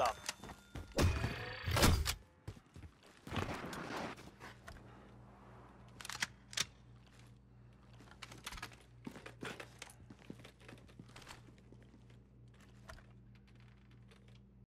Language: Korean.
up.